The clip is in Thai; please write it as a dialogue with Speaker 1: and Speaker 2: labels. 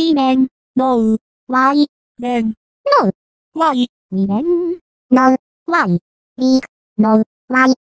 Speaker 1: 2年の
Speaker 2: Y
Speaker 1: 年
Speaker 2: の
Speaker 1: Y
Speaker 2: 2年の Y ビの Y